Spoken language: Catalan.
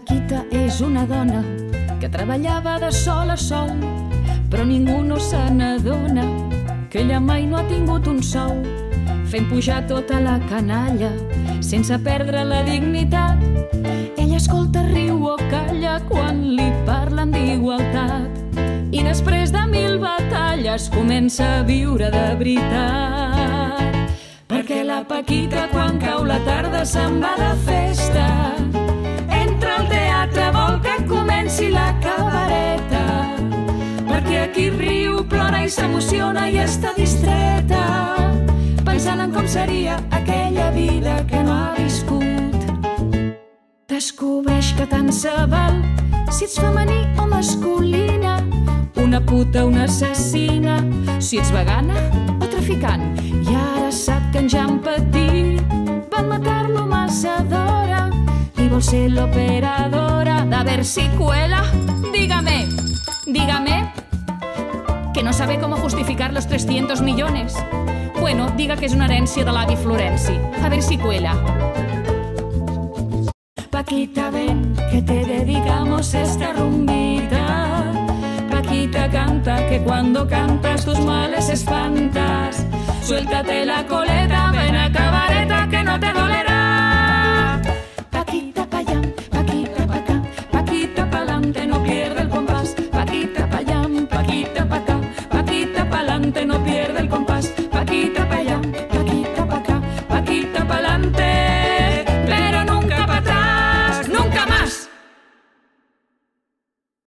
Paquita és una dona que treballava de sol a sol, però ningú no se n'adona que ella mai no ha tingut un sou, fent pujar tota la canalla sense perdre la dignitat. Ella escolta, riu o calla quan li parlen d'igualtat i després de mil batalles comença a viure de veritat. Perquè la Paquita quan cau la tarda se'n va de festa perquè aquí riu, plora i s'emociona i està distreta pensant en com seria aquella vida que no ha viscut. Descobreix que tant se val si ets femení o masculina, una puta, una assassina, si ets vegana o traficant. I ara sap que en Jean Petit van matar-lo massa d'hora y vol ser l'operadora de versicuela. Dígame, dígame que no sabe cómo justificar los 300 millones. Bueno, diga que es una herencia de l'avi Florenci. A ver si cuela. Paquita, ven, que te dedicamos esta rumbita. Paquita, canta, que cuando cantas tus males espantas. Suéltate la coleta, ven acá no pierda el compás.